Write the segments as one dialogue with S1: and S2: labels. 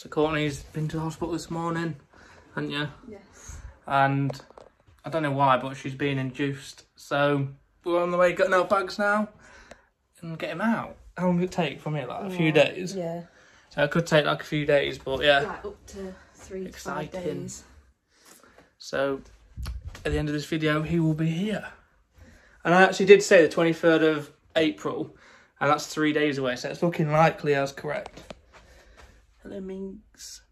S1: So Courtney's been to the hospital this morning, hasn't you?
S2: Yes.
S1: And I don't know why, but she's been induced. So we're on the way getting our bags now and get him out. How long did it take from here? Like a few oh, days?
S2: Yeah.
S1: So it could take like a few days, but yeah.
S2: Like up to three to
S1: Exciting.
S2: days.
S1: So at the end of this video, he will be here. And I actually did say the 23rd of April, and that's three days away, so it's looking likely as correct. Hello, Minx.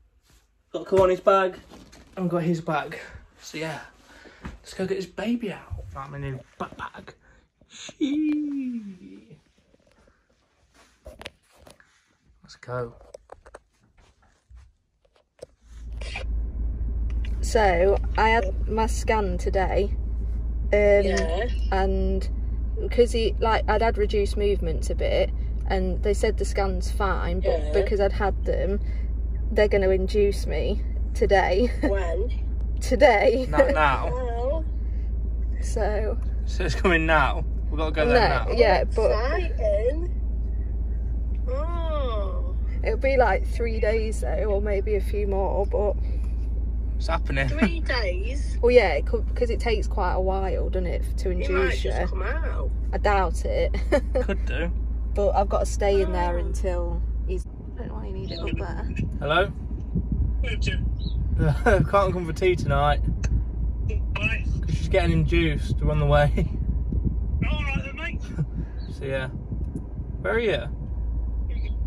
S1: Got Courtney's bag, and we've got his bag. So yeah, let's go get this baby out. Right, my new backpack. Shee. Let's go.
S2: So I had my scan today, um, and because he like I'd had reduced movements a bit, and they said the scan's fine, but
S3: Yeah.
S2: because I'd had them, they're going to induce me today.
S3: When?
S2: Today.
S1: Not now.
S3: Well,
S2: so
S1: So it's coming now. We've got to go there now.
S2: no, yeah, but
S3: exciting. Oh,
S2: it'll be like three days though, or maybe a few more. But
S1: It's happening.
S3: three days.
S2: well, yeah, because it takes quite a while, doesn't it, to
S3: He might
S2: induce you?
S3: just come out.
S2: I doubt it.
S1: Could do.
S2: But I've got to stay in there until he's. I don't know why you need it up there.
S1: Hello? Can't come for tea tonight. Because she's getting induced. We're on the way.
S4: Alright then, mate.
S1: So yeah. Where are you?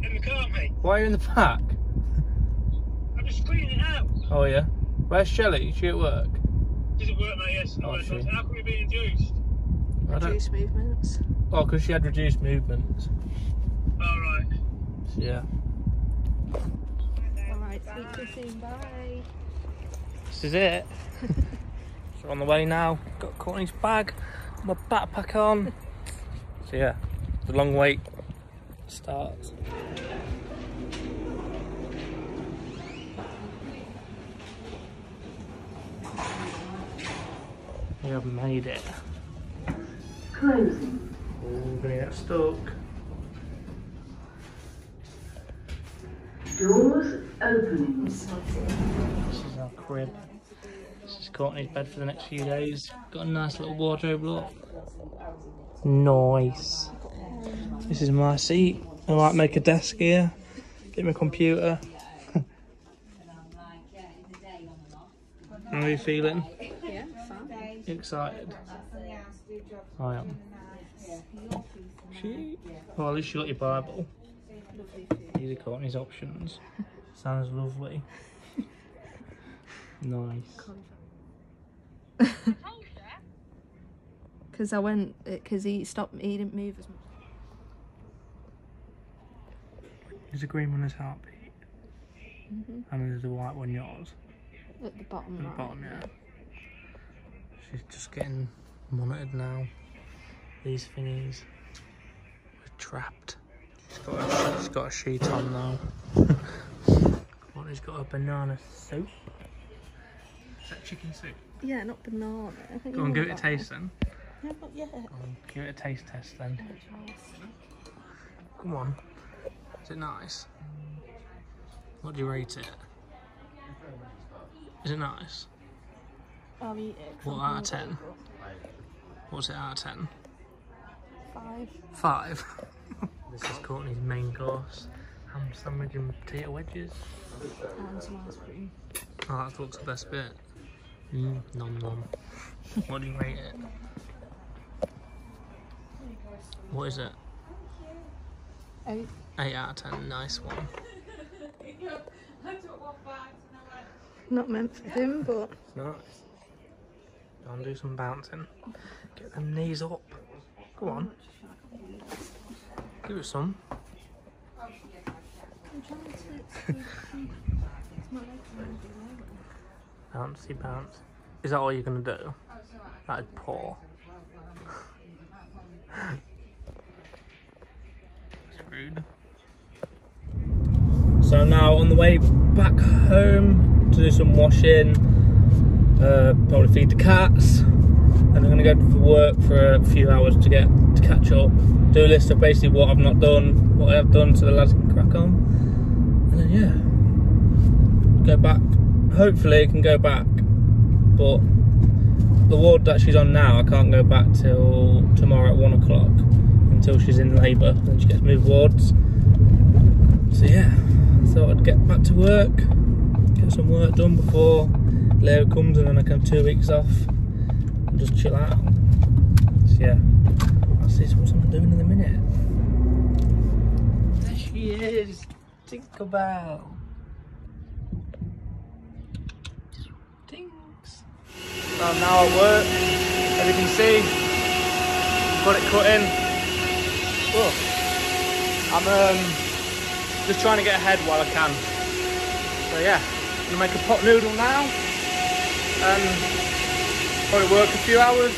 S4: In the car, mate.
S1: Why are you in the park?
S4: I'm just cleaning it out.
S1: Oh yeah. Where's Shelley? Is she at work?
S4: Doesn't work, mate, yes.
S1: Oh, shit.
S4: How can we be induced?
S1: I don't.
S2: Reduce movements.
S1: Oh, because she had reduced movements.
S4: Alright.
S1: So yeah.
S2: Alright, speak to you soon. Bye.
S1: This is it. so we're on the way now. Got Courtney's bag, my backpack on. So yeah, the long wait starts. We have made it.
S3: Closing.
S1: We're gonna get stuck.
S3: Doors opening.
S1: This is our crib. This is Courtney's bed for the next few days. Got a nice little wardrobe look. Nice. This is my seat. I might make a desk here. Get my computer. How are you feeling?
S2: Yeah, fine.
S1: Excited? I am. She? Well, oh, at least you got your Bible. These are Courtney's options. Sounds lovely. nice.
S2: Because I went, uh, because he stopped, he didn't move as much.
S1: There's a green one as heartbeat. Mm-hmm. And there's a white one yours.
S2: At the bottom
S1: At the
S2: right.
S1: bottom, yeah. She's just getting monitored now. These thingies. We're trapped. She's got a, she's got a sheet on now. Courtney's got a banana soup. Is that chicken soup?
S2: Yeah, not banana. I think
S1: Go on, give it a
S2: that
S1: taste then.
S2: one. Yeah, not yet.
S1: On, give it a taste test then. Come on. Is it nice? What do you rate it? Is it nice?
S2: I'll eat it.
S1: What out of 10? What's it out of 10?
S2: Five.
S1: Five. this is Courtney's main course. Ham sandwich and potato wedges.
S2: And some ice cream.
S1: Oh, that looks the best bit. Mm, nom nom. what do you rate it? What is it?
S2: Eight.
S1: 8 out of 10. Nice one.
S2: Not meant for him, but
S1: Nice. Go and do some bouncing. Get them knees up. Go on. Give it some.
S2: To.
S1: Bouncy bounce. Is that all you're gonna do? That'd poor. It's rude. So now on the way back home to do some washing, uh, probably feed the cats, and I'm gonna go to work for a few hours to get to catch up. Do a list of basically what I've not done, what I have done, so the lads can crack on, and then yeah, go back. Hopefully, it can go back, but the ward that she's on now, I can't go back till tomorrow at one o'clock until she's in labour. Then she gets moved wards. So yeah, I thought I'd get back to work, get some work done before Leo comes, and then I can have two weeks off just chill out. So yeah, I'll see what I'm doing in a minute. There she is, Tinkerbell. Tinks. So I'm now at work, as you can see, got it cut in. Oh. I'm um, just trying to get ahead while I can. So yeah, I'm gonna make a pot noodle now, and probably work a few hours,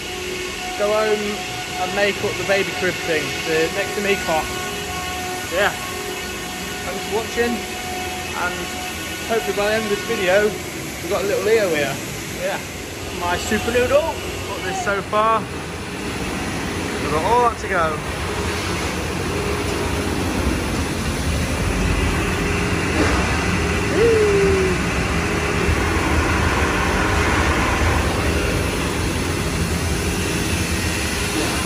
S1: go home and make up the baby crib thing, the next to me cot. Yeah, thanks for watching, and hopefully by the end of this video, we've got a little Leo here. Yeah, my super noodle, got this so far. We've got all that to go.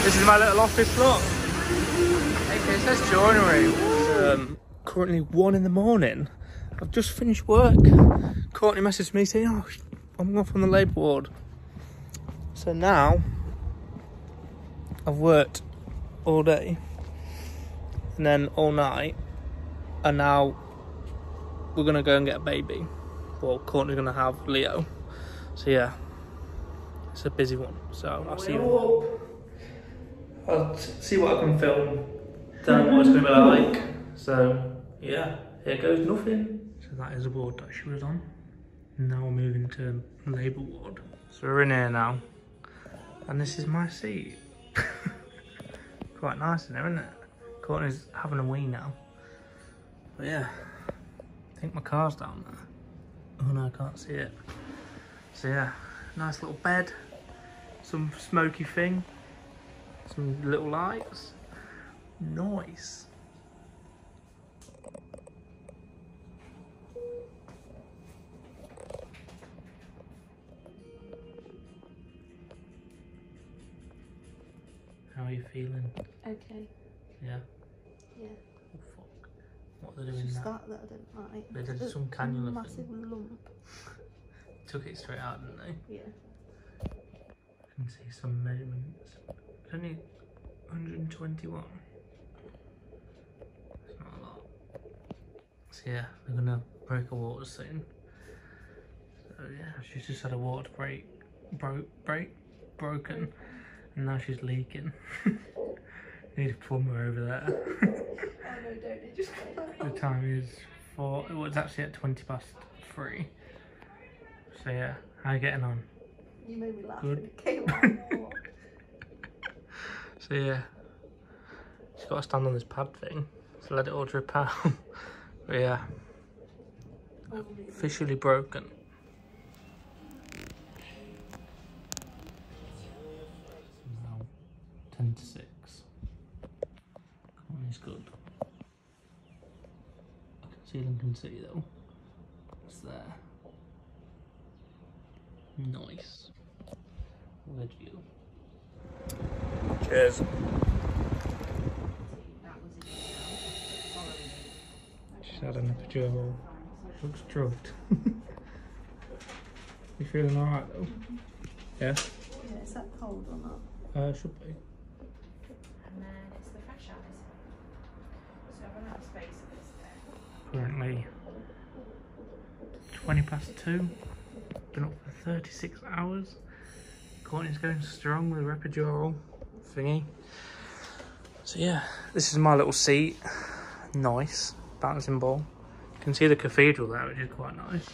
S1: This is my little office look. Okay, it says joinery. It's um, currently one in the morning. I've just finished work. Courtney messaged me saying, oh, I'm off on the labour ward. So now, I've worked all day and then all night, and now we're gonna go and get a baby. Well, Courtney's gonna have Leo. So yeah, it's a busy one. So I'll see you. I'll t- see what I can film. Tell you what it's gonna be mm-hmm. like. So yeah, here goes nothing. So that is the ward that she was on. Now we're moving to labour ward. So we're in here now, and this is my seat. Quite nice in there, isn't it? Courtney's having a wee now. But yeah, I think my car's down there. Oh no, I can't see it. So yeah, nice little bed, some smoky thing, some little lights. Nice. How are you feeling?
S2: Okay.
S1: Yeah.
S2: Yeah.
S1: Oh fuck. What are they doing
S2: Just
S1: now?
S2: that that I didn't like.
S1: They did some cannula
S2: Massive
S1: thing.
S2: lump.
S1: Took it straight out, didn't they?
S2: Yeah.
S1: You can see some measurements. Only 121. It's not a lot. So yeah, they're gonna break a water soon. So yeah, she's just had a water break, broke, break, broken, and now she's leaking. Need a plumber over there.
S2: Oh no, don't it just
S1: the time is four. It was actually at 20 past three. So yeah, how are you getting on?
S2: You made me laugh
S1: Good.
S2: and it came out more.
S1: So yeah, she's got to stand on this pad thing to let it all drip out. but yeah, officially broken. Now, 10 to 6. Courtney's good. I can see Lincoln City though. It's there. Nice. Good view. Cheers. She's had an epidural. Looks drugged. you feeling alright though? Yeah?
S2: Yeah, is that cold or not?
S1: Uh, should be.
S5: And then it's the fresh eyes. So I've run out of space for this bit.
S1: Currently 20 past 2. Been up for 36 hours. Courtney's going strong with the epidural thingy. So yeah, this is my little seat. Nice. Bouncing ball. You can see the cathedral there, which is quite nice.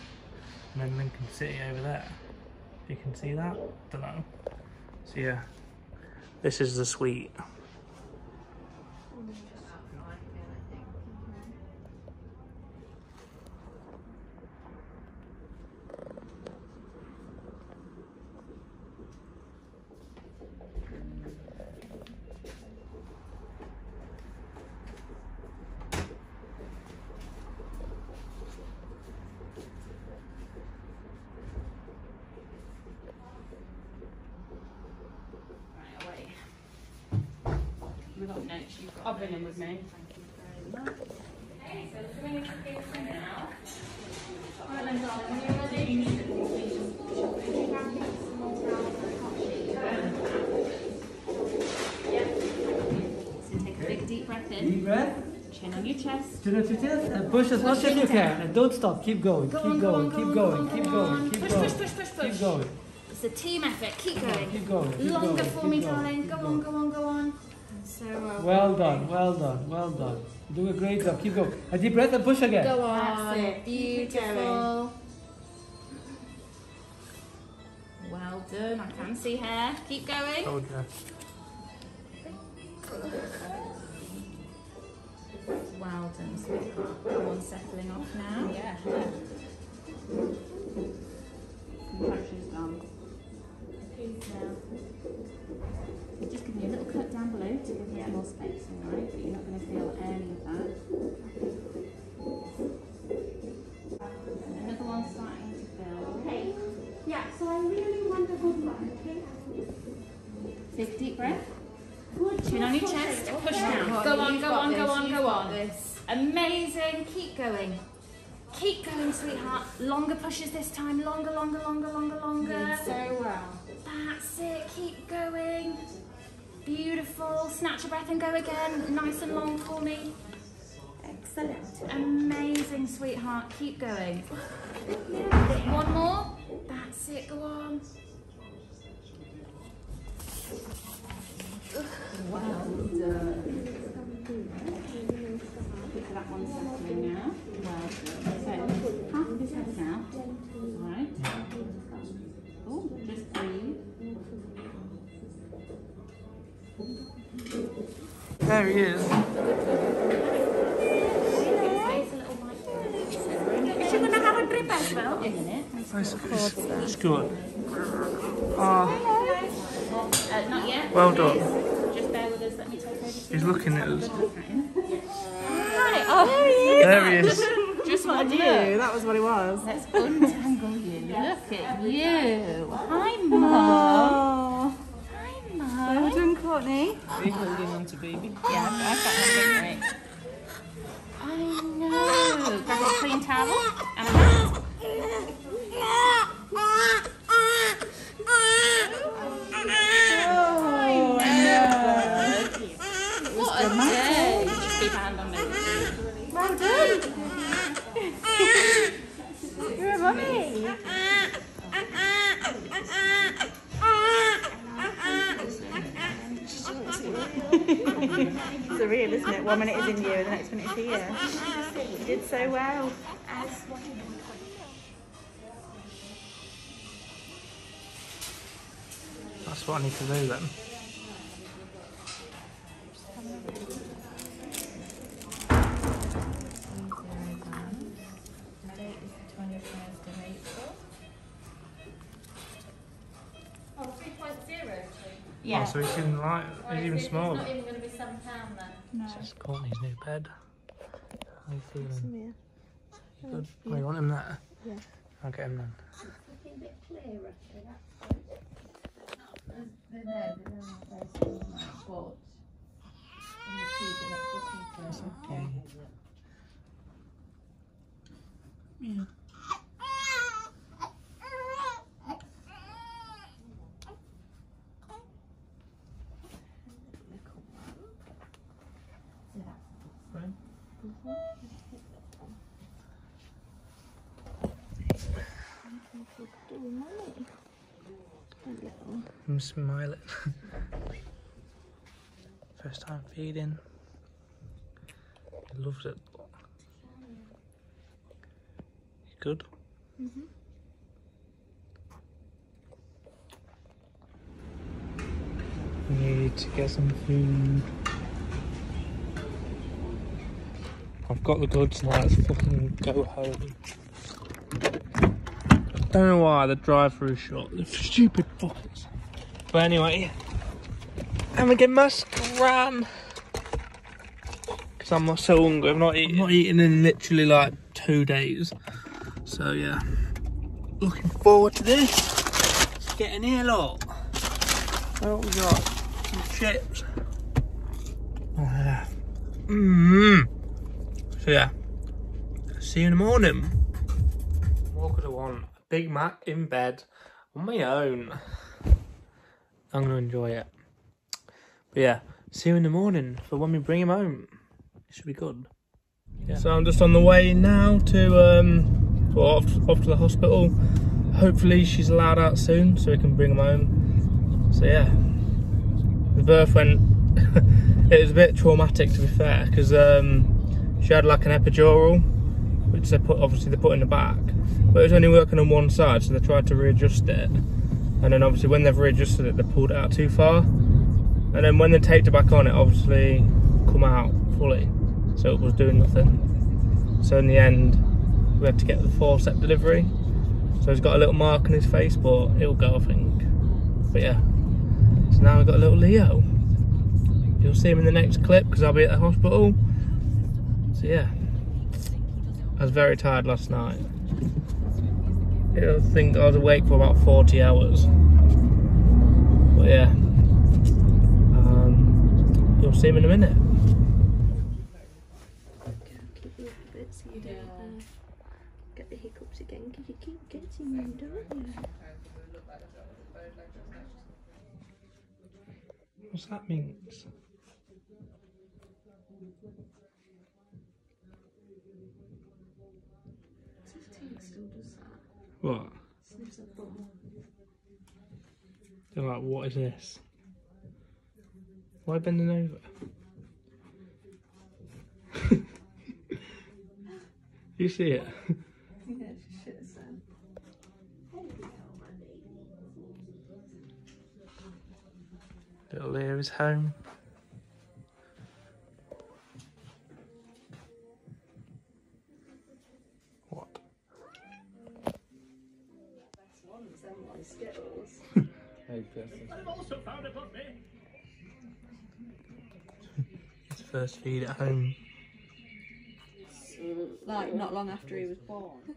S1: And then Lincoln City over there. You can see that, don't know. So yeah, this is the suite.
S5: With me. Thank you very much. Okay, so we're going to begin for now. Right darling, when you're ready, you should please put your booty back into some more towels and hot sheet. Yeah. So take a big deep breath in.
S6: Deep breath.
S5: Chin on your chest.
S6: Chin up your chest and push as much as you can. And don't stop. Keep going.
S5: Go
S6: keep
S5: on,
S6: going.
S5: on, go
S6: keep
S5: on,
S6: going.
S5: go on,
S6: keep
S5: go
S6: going.
S5: on.
S6: Keep
S5: Push,
S6: going.
S5: push, push, push, push.
S6: Keep going.
S5: It's a team effort. Keep going.
S6: Keep going. Keep
S5: Longer
S6: going.
S5: for
S6: keep
S5: me,
S6: going,
S5: darling.
S6: keep
S5: Go on,
S6: going.
S5: go on, go on. So uh,
S6: Well done. Well done. Well done. You do a great job. Keep going. A deep breath and push again.
S5: Go on.
S3: That's it.
S5: Beautiful. Well done. I can see hair. Keep going.
S1: Oh, yeah.
S5: Well done, sweetheart. Come on, settling off now. Yeah. Contraction's gone. Now, we're just giving you a little cut down below to give you more space, alright? But you're not going to feel any of that. And another one starting to fill.
S7: Okay. Yeah, so I really want a good one, okay?
S5: Big deep breath.
S7: Good
S5: Chin on your chest.
S7: okay.
S5: Push down. Go
S2: on,
S5: on, go on, go on, go on.
S2: this.
S5: Amazing. Keep going. Keep going, sweetheart. Longer pushes this time. Longer, longer, longer, longer, longer.
S2: So well.
S5: That's it. Keep going. Beautiful. Snatch a breath and go again. Nice and long for me.
S7: Excellent.
S5: Amazing, sweetheart. Keep going. One more. That's it. Go on. Look at that one settling now. Well done.
S1: There he is.
S5: Face a little white. Is she going to have a drip as well? In a minute.
S1: Nice. It's, it's good. Oh,
S5: Uh, not yet.
S1: Well done.
S5: please. Just bear with us. Let me take over.
S1: he's looking at us.
S5: Right. Oh, there he is.
S1: There he is.
S5: Just what I knew. That was what he was. Let's untangle you. Look at you. Hi, Mo. Hi, Mo. Well done, Courtney.
S1: Are you holding on to baby?
S5: Yeah,
S1: That's what I need to do then.
S5: Oh, yeah.
S1: Oh, so he's even like, he's even smaller.
S7: Not even going to be seven pound then.
S1: This is Courtney's new bed. How you feeling? You good? Oh, you want him there? Yeah. I'll get him then.
S7: Looking a bit clearer. so that's good. There's- they're there, they're not very in the tube, they're not looking for-
S1: Okay. Yeah. Right. I'm smiling. First time feeding. Loves it. Good? Mm-hmm. Need to get some food. I've got the goods now, let's fucking go home. I don't know why the drive through is short. The stupid fuckers. But anyway, I'm gonna get my scram. Because I'm not so hungry. I've not eaten, not eaten in literally like two days. So yeah, looking forward to this. It's getting here, lot. What we got? Some chips. Oh yeah. Mmm. So yeah, see you in the morning. What could I want? A Big Mac in bed on my own. I'm gonna enjoy it. But yeah, see you in the morning for when we bring him home. It should be good. Yeah. So I'm just on the way now to um, well, off, off to the hospital. Hopefully she's allowed out soon so we can bring him home. So yeah, the birth went. it was a bit traumatic to be fair because um, she had like an epidural, which they put obviously they put in the back, but it was only working on one side, so they tried to readjust it, and then obviously when they've readjusted it, they pulled it out too far, and then when they taped it back on, it obviously come out fully, so it was doing nothing. So in the end, we had to get the forceps delivery. So he's got a little mark on his face, but it'll go, I think. But yeah. So now we've got a little Leo. You'll see him in the next clip because I'll be at the hospital. So yeah. I was very tired last night. I think I was awake for about 40 hours. But yeah. Um, you'll see him in a minute.
S2: Keep you up a bit so you don't uh, get the hiccups again because you keep getting them, don't you?
S1: What's that mean?
S2: Still does that.
S1: What? They're like, what is this? Why bending over? you see it? Little Leo is home. What?
S4: I've also found a puppy.
S1: His first feed at home.
S2: Like, not long after he was born.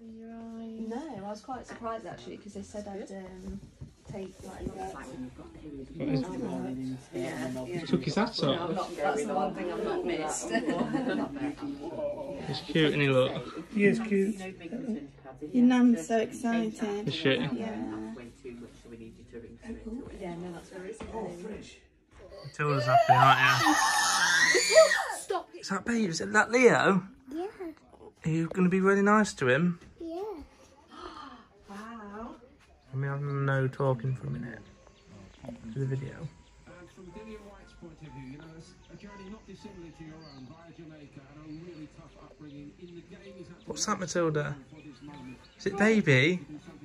S2: No, I was quite surprised actually because they said I'd um, take like yeah, yeah.
S1: Took his hat off.
S2: I'm that's the one thing I've not missed.
S1: He's cute and he look.
S6: He is cute.
S7: Your nan's so excited.
S1: He's shit.
S7: Yeah.
S2: Oh, yeah, no, that's very oh, exciting.
S1: Matilda's happy, aren't you?
S2: Stop it.
S1: Is that babe? Is it that Leo?
S3: Yeah,
S1: Are you going to be really nice to him?
S3: yeah.
S2: Wow.
S1: I mean, I'm no talking for a minute. To the video.
S8: Uh, from Dillian Whyte's point of view, you know, it's a journey not dissimilar to your own via Jamaica and a really tough upbringing in the game. He's had to
S1: What's that, Matilda?
S8: For this moment.
S1: Is it baby?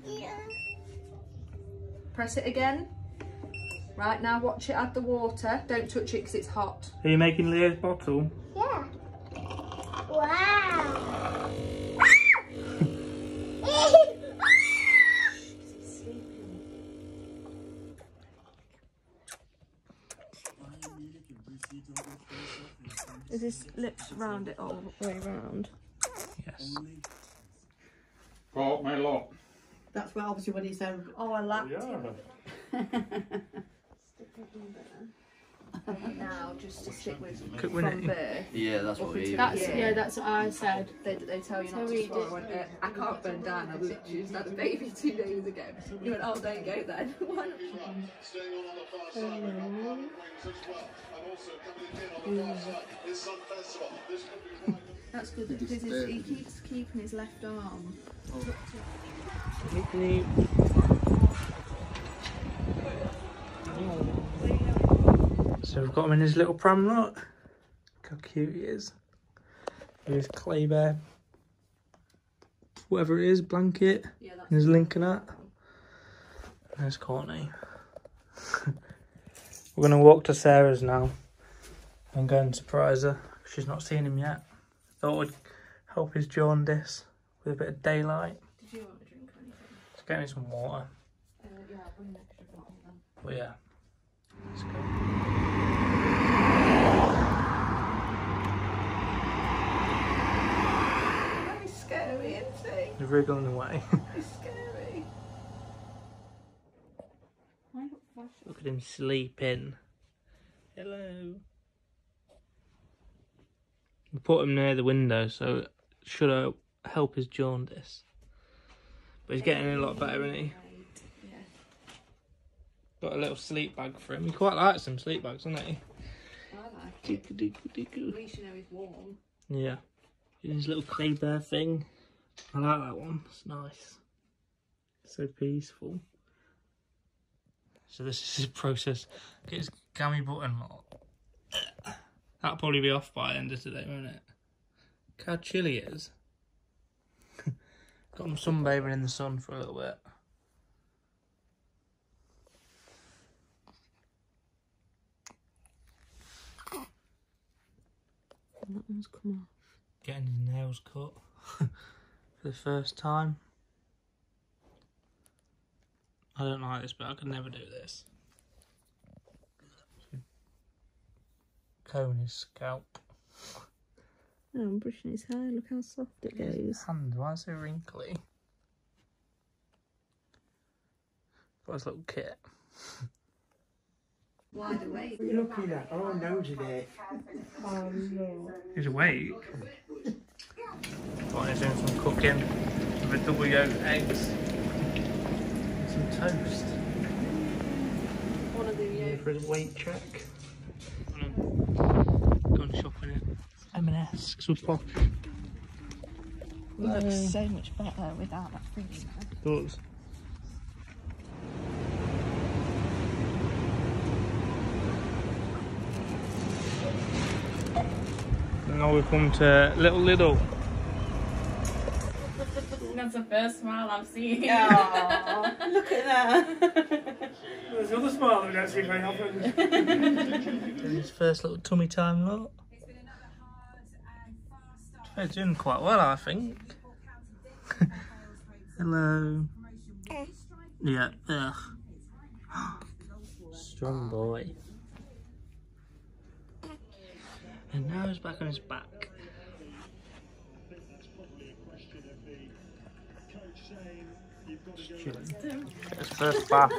S1: Yeah.
S2: Press it again. Right now, watch it add the water. Don't touch it because it's hot.
S1: Are you making Leo's bottle?
S3: Yeah. Wow.
S2: Is his lips round it all the way round?
S1: Yes.
S9: Caught my lot.
S7: That's what obviously when he said,
S2: Oh, I lapped him. now, just to stick with
S1: Cook
S2: from
S1: Winnie.
S2: birth.
S10: Yeah, that's what we.
S5: That's
S2: Yeah.
S5: yeah. that's what I said.
S2: They, they tell you
S5: So
S2: not
S5: we
S2: to swallow.
S5: did-
S2: I uh, I can't burn down. I've literally just had a baby two days ago. You went, oh, don't go then. Why not? That's good because he keeps keeping his left arm.
S1: So we've got him in his little pram look. Look how cute he is. With his clay bear, whatever it is, blanket,
S2: Yeah, that's
S1: and his Lincoln hat. There's Courtney. We're gonna walk to Sarah's now and go and surprise her. She's not seen him yet. Thought would help his jaundice with a bit of daylight.
S2: Did you want a drink or anything?
S1: Let's get me some water.
S2: Uh, yeah, I'll bring an extra bottle then.
S1: But yeah, let's go.
S2: Very scary, isn't he?
S1: They're wriggling away.
S2: It's scary.
S1: Look at him sleeping. Hello. We put him near the window, so it should uh, help his jaundice. But he's getting a lot better, isn't he? Got a little sleep bag for him. He quite likes some sleep bags, doesn't he?
S2: I like
S1: Deeku, deeku, deeku.
S2: At least you know he's warm.
S1: Yeah. His little clay bear thing. I like that one. It's nice. So peaceful. So this is his process. Get his gammy button. That'll probably be off by the end of today, won't it? Look how chilly it is. Got him sunbathing in the sun for a little bit.
S2: That one's come off.
S1: Getting his nails cut for the first time. I don't like this, but I could never do this. Comb his scalp.
S2: Oh, I'm brushing his hair. Look how soft it goes.
S1: His hand, why is it wrinkly? Got his little kit.
S2: Wide awake.
S6: What are you looking at? Oh, nosy there.
S1: He's awake. Right, he's doing some cooking with a double yolk eggs. and Some toast.
S2: One of the yolk.
S1: For his weight check. At M&S we're posh.
S2: Looks so much better without that freezing.
S1: Does. Now we've come to Little Little.
S5: That's the first smile I've seen.
S2: look at that.
S6: There's another smile that we don't see very often.
S1: His first little tummy time lot. They're doing quite well, I think. Hello. Yeah, ugh. Strong boy. And now he's back on his back. Just chilling. Get his first bath.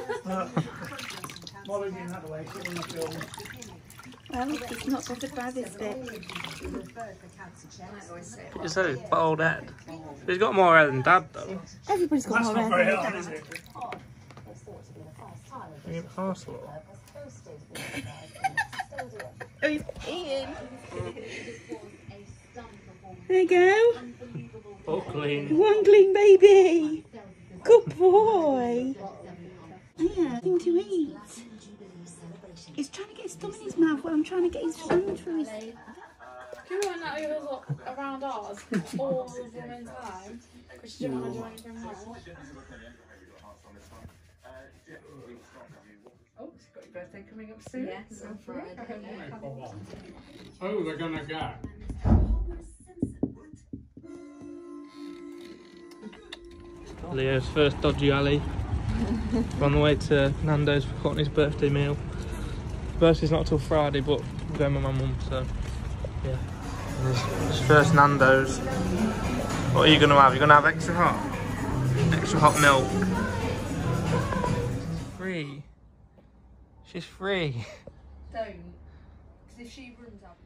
S6: Molly being that way, she's in the film.
S2: Well, it's not got a bad, is it?
S1: You said he's got old head. He's got more hair than dad though.
S2: Everybody's got
S6: That's
S2: more
S6: not very
S2: hair.
S6: hard, is it?
S1: Look at Arsenal.
S2: Oh, he's eating. There you go.
S1: All clean.
S2: One clean baby. Good boy. Yeah, thing to eat. I'm trying to get his hand through his.
S5: Do you know when that was around ours all of them in time? Because she didn't want to do anything wrong.
S2: Oh, it's got your birthday coming up soon. Yes, on Friday.
S4: Oh, they're gonna go.
S1: Leo's first dodgy alley. On the way to Nando's for Courtney's birthday meal. Birthday's not till Friday, but we're going with my mum, so yeah. And His, his first Nando's. What are you gonna have? You're gonna have extra hot? Extra hot milk. Free. She's free.
S2: Don't. Because if she runs out.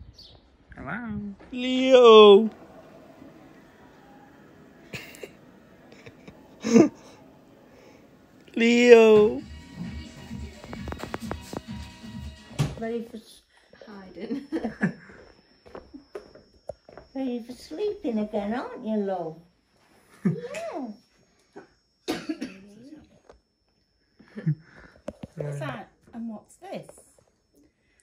S1: Hello. Leo. Leo.
S7: Ready for, s-
S2: Hiding.
S7: ready for sleeping again, aren't you, love? yeah.
S9: What's that? And what's this?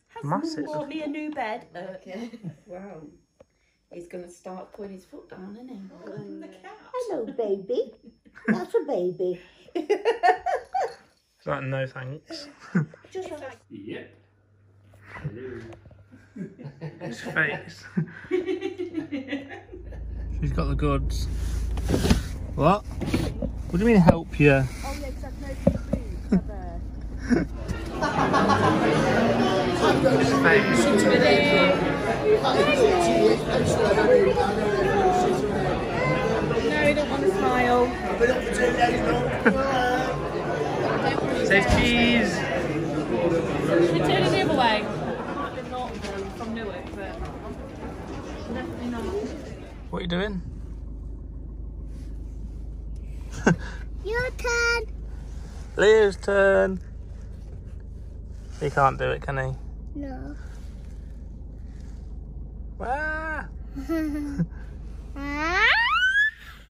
S9: Has
S1: Massive.
S9: Mum bought me a new bed. Uh,
S2: okay.
S9: wow. He's going to start putting his foot down, isn't he? the cat.
S7: Hello, baby. That's a baby.
S1: It's like no thanks.
S7: Just like
S4: Yep.
S1: His face. She's got the goods. What? What do you mean help you?
S2: Oh, yeah, because I've no food.
S1: His face.
S2: No, we don't want to smile.
S1: Say cheese.
S5: Should we turn it the other way?
S2: Not from Newark, but.
S1: What are you doing?
S10: Your turn.
S1: Leo's turn. He can't do it, can he?
S10: No. Ah!